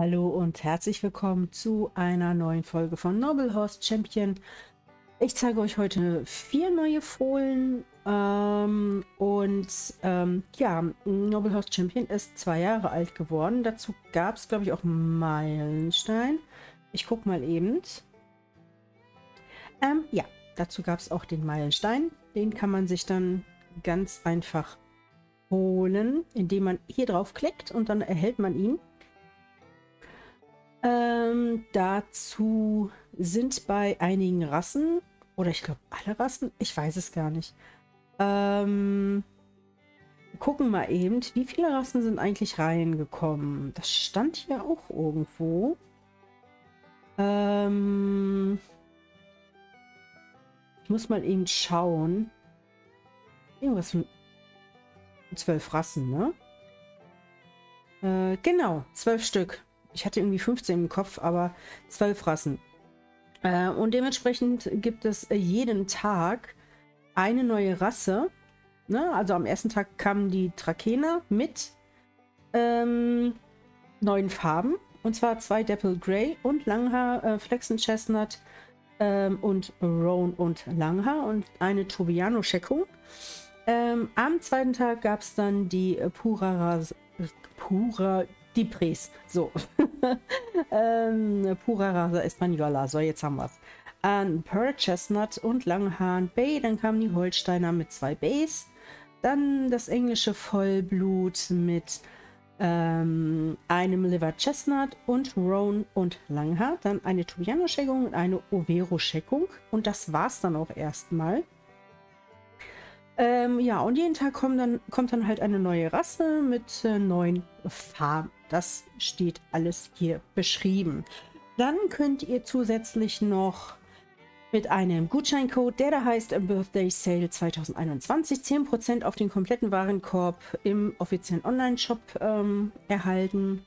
Hallo und herzlich willkommen zu einer neuen Folge von Noble Horse Champion. Ich zeige euch heute vier neue Fohlen ähm, und ähm, ja, Noble Horse Champion ist zwei Jahre alt geworden. Dazu gab es, glaube ich, auch Meilenstein. Ich gucke mal eben. Ähm, ja, dazu gab es auch den Meilenstein. Den kann man sich dann ganz einfach holen, indem man hier drauf klickt und dann erhält man ihn. Ähm, dazu sind bei einigen Rassen, oder ich glaube alle Rassen, ich weiß es gar nicht. Ähm, gucken mal eben, wie viele Rassen sind eigentlich reingekommen. Das stand hier auch irgendwo. Ähm, ich muss mal eben schauen. Irgendwas von zwölf Rassen, ne? Äh, genau, zwölf Stück. Ich hatte irgendwie 15 im Kopf, aber zwölf Rassen. Äh, und dementsprechend gibt es jeden Tag eine neue Rasse. Ne? Also am ersten Tag kamen die Trakehner mit ähm, neuen Farben. Und zwar zwei Dapple Grey und Langhaar, äh, Flexen Chestnut ähm, und Roan und Langhaar und eine Tobiano-Scheckung. Ähm, am zweiten Tag gab es dann die äh, Pura, Ras Pura die Pres. So. ähm, Pura Rasa Espagnola. So, jetzt haben wir es. An Pearl Chestnut und Langhahn Bay. Dann kamen die Holsteiner mit zwei Bays. Dann das englische Vollblut mit ähm, einem Liver Chestnut und Roan und Langhaar. Dann eine Tobiano-Scheckung und eine Overo-Scheckung. Und das war's dann auch erstmal. Ähm, ja, und jeden Tag kommt dann, kommt dann halt eine neue Rasse mit äh, neuen Farben. Das steht alles hier beschrieben. Dann könnt ihr zusätzlich noch mit einem Gutscheincode, der da heißt Birthday Sale 2021, 10% auf den kompletten Warenkorb im offiziellen Online-Shop ähm, erhalten.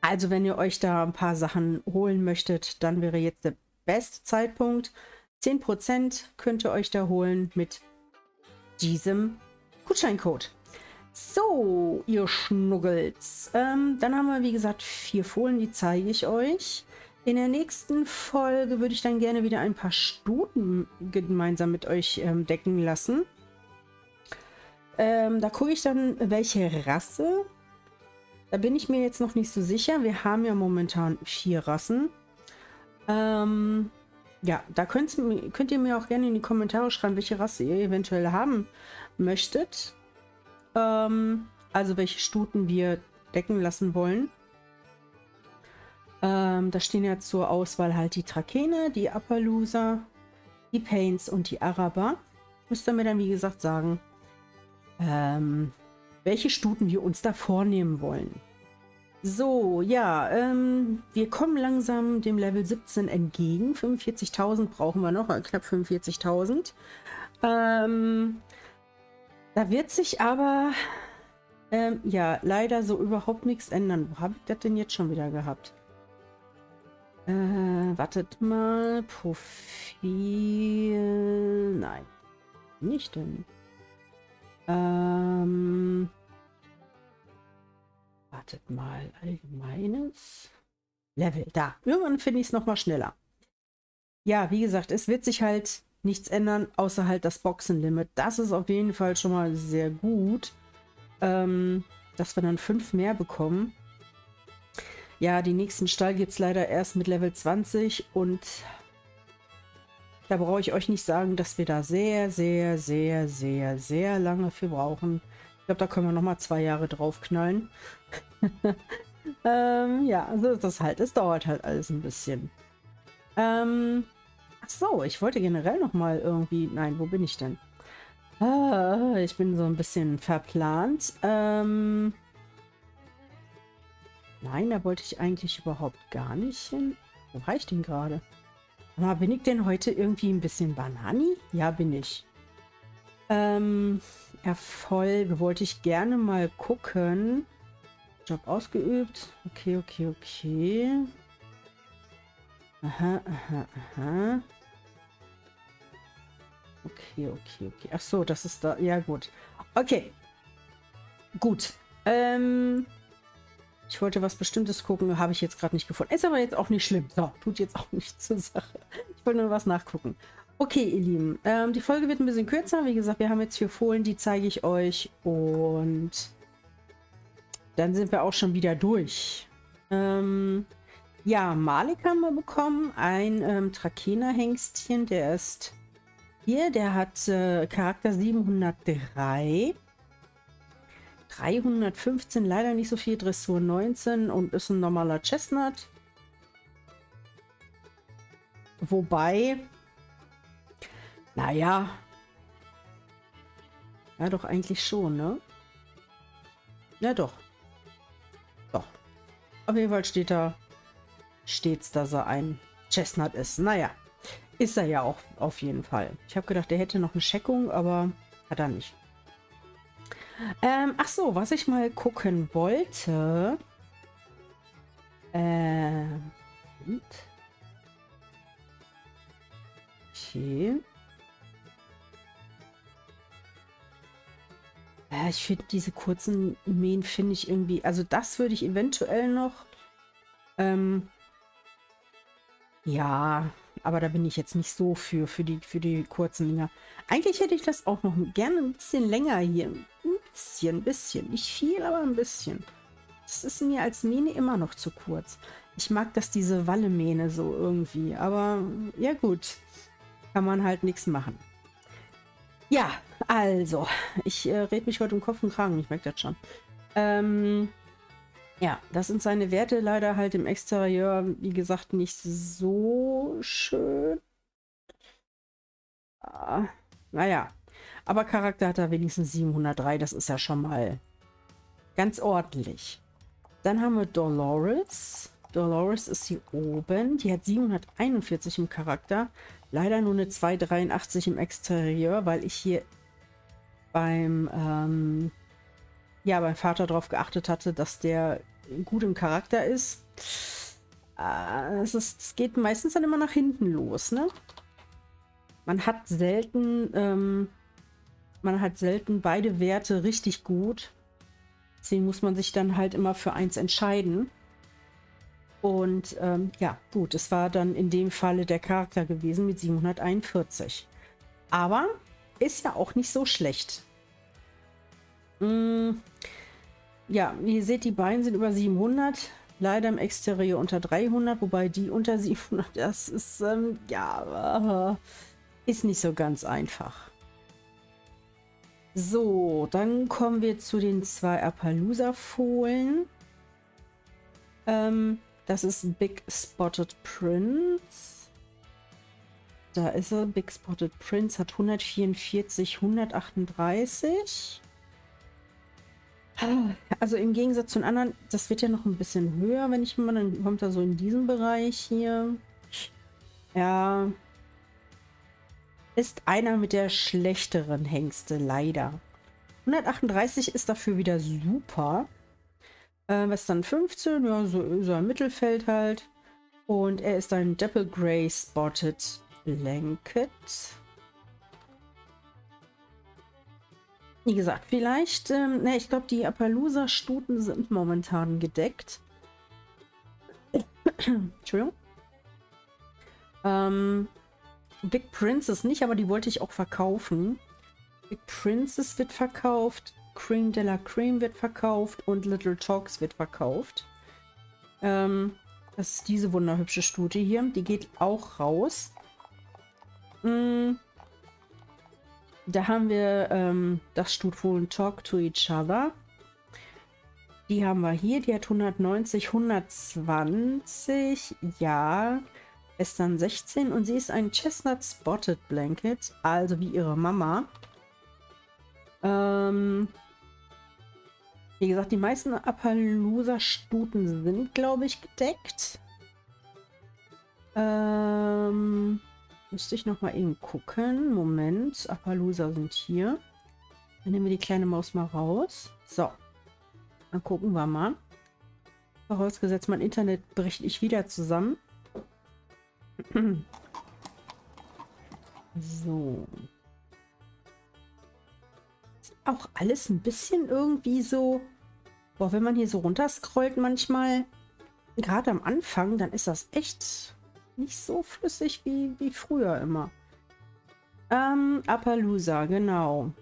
Also wenn ihr euch da ein paar Sachen holen möchtet, dann wäre jetzt der beste Zeitpunkt. 10% könnt ihr euch da holen mit diesem Gutscheincode. So, ihr Schnuggels. Ähm, dann haben wir, wie gesagt, vier Fohlen, die zeige ich euch. In der nächsten Folge würde ich dann gerne wieder ein paar Stuten gemeinsam mit euch ähm, decken lassen. Ähm, da gucke ich dann, welche Rasse. Da bin ich mir jetzt noch nicht so sicher. Wir haben ja momentan vier Rassen. Ähm, ja, da könnt, könnt ihr mir auch gerne in die Kommentare schreiben, welche Rasse ihr eventuell haben möchtet. Ähm, also welche Stuten wir decken lassen wollen. Ähm, da stehen ja zur Auswahl halt die Trakene, die Appaloosa, die Paints und die Araber. Müsst ihr mir dann wie gesagt sagen, ähm, welche Stuten wir uns da vornehmen wollen. So, ja, ähm, wir kommen langsam dem Level 17 entgegen. 45.000 brauchen wir noch, knapp 45.000. Ähm, da wird sich aber ähm, ja leider so überhaupt nichts ändern. Wo habe ich das denn jetzt schon wieder gehabt? Äh, wartet mal. Profil. Nein. Nicht denn. Ähm, wartet mal. Allgemeines. Level. Da. Irgendwann finde ich es nochmal schneller. Ja, wie gesagt, es wird sich halt nichts ändern, außer halt das Boxenlimit. Das ist auf jeden Fall schon mal sehr gut, ähm, dass wir dann fünf mehr bekommen. Ja, die nächsten Stall gibt es leider erst mit Level 20 und da brauche ich euch nicht sagen, dass wir da sehr, sehr, sehr, sehr, sehr lange für brauchen. Ich glaube, da können wir nochmal zwei Jahre draufknallen. ähm, ja, so ist das halt. Es dauert halt alles ein bisschen. Ähm, Ach so, ich wollte generell noch mal irgendwie... Nein, wo bin ich denn? Ah, ich bin so ein bisschen verplant. Ähm... Nein, da wollte ich eigentlich überhaupt gar nicht hin. Wo war ich denn gerade? Aber bin ich denn heute irgendwie ein bisschen Banani? Ja, bin ich. Ähm, Erfolg wollte ich gerne mal gucken. Job ausgeübt. Okay, okay, okay. Aha, aha, aha. Okay, okay, okay. Ach so, das ist da. Ja, gut. Okay. Gut. Ähm, Ich wollte was Bestimmtes gucken, habe ich jetzt gerade nicht gefunden. Ist aber jetzt auch nicht schlimm. So, tut jetzt auch nichts zur Sache. Ich wollte nur was nachgucken. Okay, ihr Lieben, ähm, die Folge wird ein bisschen kürzer. Wie gesagt, wir haben jetzt vier Folien, die zeige ich euch. Und dann sind wir auch schon wieder durch. Ähm, ja, Malik haben wir bekommen. Ein ähm, Trakehner-Hengstchen, der ist hier. Der hat äh, Charakter 703. 315, leider nicht so viel, Dressur 19 und ist ein normaler Chestnut. Wobei, naja, ja doch eigentlich schon, ne? Ja doch. Doch. Auf jeden Fall steht da stets, dass er ein Chestnut ist. Naja, ist er ja auch auf jeden Fall. Ich habe gedacht, er hätte noch eine Scheckung, aber hat er nicht. Ähm, ach so, was ich mal gucken wollte. Ähm. Okay. Ich finde diese kurzen Mähen finde ich irgendwie, also das würde ich eventuell noch, ähm, ja, aber da bin ich jetzt nicht so für, für die, für die kurzen Dinger. Eigentlich hätte ich das auch noch gerne ein bisschen länger hier. Ein bisschen, ein bisschen. Nicht viel, aber ein bisschen. Das ist mir als Mähne immer noch zu kurz. Ich mag das, diese Wallemähne so irgendwie. Aber ja gut, kann man halt nichts machen. Ja, also, ich äh, rede mich heute um Kopf und Kragen, ich merke das schon. Ähm, ja, das sind seine Werte leider halt im Exterieur, wie gesagt, nicht so schön. Ah, naja, aber Charakter hat er wenigstens 703, das ist ja schon mal ganz ordentlich. Dann haben wir Dolores. Dolores ist hier oben. Die hat 741 im Charakter. Leider nur eine 283 im Exterieur, weil ich hier beim, ähm, ja, beim Vater darauf geachtet hatte, dass der gut im Charakter ist. Äh, es, ist geht meistens dann immer nach hinten los, ne? Man hat selten, ähm, man hat selten beide Werte richtig gut. Deswegen muss man sich dann halt immer für eins entscheiden. Und ähm, ja, gut, es war dann in dem Falle der Charakter gewesen mit 741. Aber ist ja auch nicht so schlecht. Mm, ja, wie ihr seht, die beiden sind über 700. Leider im Exterieur unter 300, wobei die unter 700, das ist, ähm, ja, ist nicht so ganz einfach. So, dann kommen wir zu den zwei Appaloosa-Fohlen. Ähm, das ist Big Spotted Prince. Da ist er. Big Spotted Prince hat 144, 138. Also im Gegensatz zu den anderen, das wird ja noch ein bisschen höher, wenn ich mal, dann kommt er so in diesen Bereich hier. Ja. Ist einer mit der schlechteren Hengste, leider. 138 ist dafür wieder super. Äh, Western 15, ja, so, so im Mittelfeld halt. Und er ist ein Dapple Gray Spotted Blanket. Wie gesagt, vielleicht, ähm, ne, ich glaube, die Appaloosa-Stuten sind momentan gedeckt. Entschuldigung. Ähm, Big Princess nicht, aber die wollte ich auch verkaufen. Big Princess wird verkauft. Cream de la Cream wird verkauft und Little Talks wird verkauft. Ähm, das ist diese wunderhübsche Stute hier. Die geht auch raus. Mm. Da haben wir ähm, das Stutfohlen Talk to Each Other. Die haben wir hier. Die hat 190, 120. Ja. Ist dann 16 und sie ist ein Chestnut Spotted Blanket, also wie ihre Mama. Ähm, wie gesagt, die meisten Appaloosa-Stuten sind, glaube ich, gedeckt. Ähm, müsste ich noch mal eben gucken. Moment, Appaloosa sind hier. Dann nehmen wir die kleine Maus mal raus. So, dann gucken wir mal. Vorausgesetzt, mein Internet bricht nicht wieder zusammen. so auch alles ein bisschen irgendwie so Boah, wenn man hier so runterscrollt manchmal, gerade am Anfang, dann ist das echt nicht so flüssig wie, wie früher immer. Ähm, Appaloosa, genau.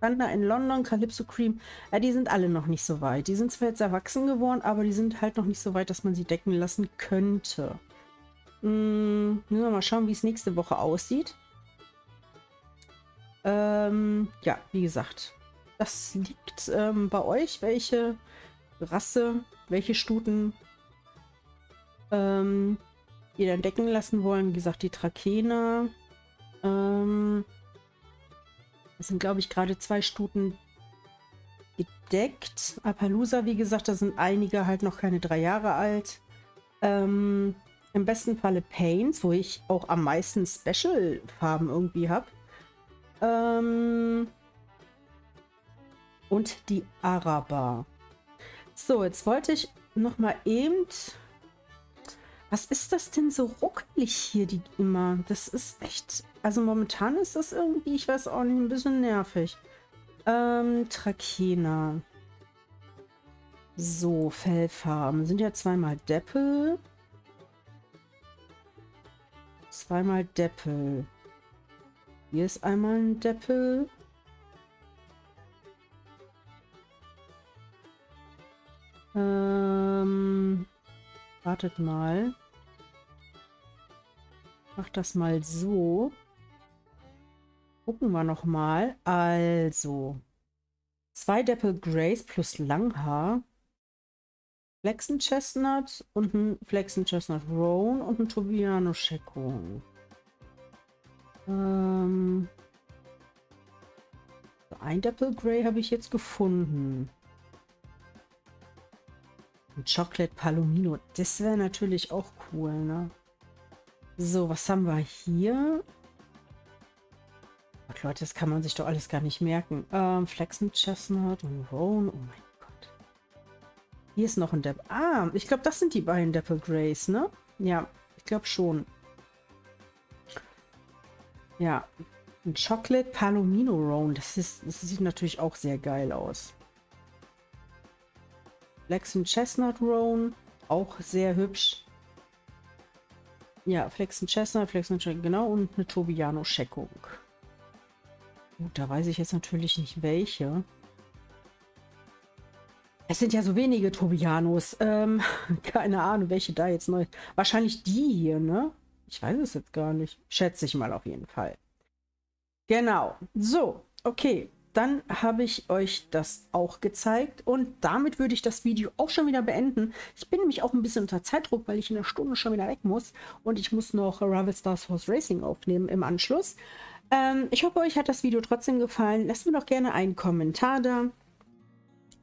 Thunder in London, Calypso Cream. Ja, die sind alle noch nicht so weit. Die sind zwar jetzt erwachsen geworden, aber die sind halt noch nicht so weit, dass man sie decken lassen könnte. Hm, müssen wir mal schauen, wie es nächste Woche aussieht. Ähm, ja, wie gesagt, das liegt ähm, bei euch, welche Rasse, welche Stuten ähm, ihr dann decken lassen wollen. Wie gesagt, die Trakehner. Ähm, das sind, glaube ich, gerade zwei Stuten gedeckt. Appaloosa, wie gesagt, da sind einige halt noch keine drei Jahre alt. Ähm, Im besten Falle Paints, wo ich auch am meisten Special-Farben irgendwie habe. Ähm, und die Araber. So, jetzt wollte ich noch mal eben... Was ist das denn so ruckelig hier die immer? Das ist echt... Also momentan ist das irgendwie, ich weiß auch nicht, ein bisschen nervig. Ähm, Trakehner. So, Fellfarben. Sind ja zweimal Deppel. Zweimal Deppel. Hier ist einmal ein Deppel. Ähm, wartet mal. Mach das mal so. Gucken wir noch mal. Also, zwei Deppel Grace plus Langhaar. Flexen Chestnut und ein Flexen Chestnut Roan und ein Tobiano Schecko. Ähm, ein Deppel Grey habe ich jetzt gefunden. Ein Chocolate Palomino. Das wäre natürlich auch cool, ne? So, was haben wir hier? Gott, Leute, das kann man sich doch alles gar nicht merken. Ähm, Flexen Chestnut und Roan. Oh mein Gott. Hier ist noch ein Depp. Ah, ich glaube, das sind die beiden Dapple Grays, ne? Ja, ich glaube schon. Ja, ein Chocolate Palomino Roan. Das, ist, das sieht natürlich auch sehr geil aus. Flexen Chestnut Roan, auch sehr hübsch. Ja, Flexen Chestnut, Flexen Chestnut, genau, und eine Tobiano Scheckung. Gut, da weiß ich jetzt natürlich nicht welche. Es sind ja so wenige Tobianos. Ähm, keine Ahnung, welche da jetzt neu. Wahrscheinlich die hier, ne? Ich weiß es jetzt gar nicht. Schätze ich mal auf jeden Fall. Genau. So, okay dann habe ich euch das auch gezeigt und damit würde ich das Video auch schon wieder beenden. Ich bin nämlich auch ein bisschen unter Zeitdruck, weil ich in einer Stunde schon wieder weg muss und ich muss noch Rival Stars Horse Racing aufnehmen im Anschluss. Ähm, ich hoffe, euch hat das Video trotzdem gefallen. Lasst mir doch gerne einen Kommentar da.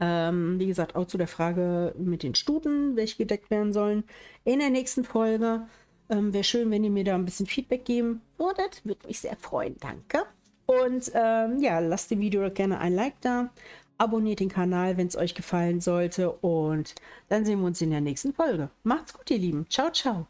Ähm, wie gesagt, auch zu der Frage mit den Stuten, welche gedeckt werden sollen. In der nächsten Folge ähm, wäre schön, wenn ihr mir da ein bisschen Feedback geben würdet. Würde mich sehr freuen. Danke. Und ähm, ja, lasst dem Video gerne ein Like da. Abonniert den Kanal, wenn es euch gefallen sollte. Und dann sehen wir uns in der nächsten Folge. Macht's gut, ihr Lieben. Ciao, ciao.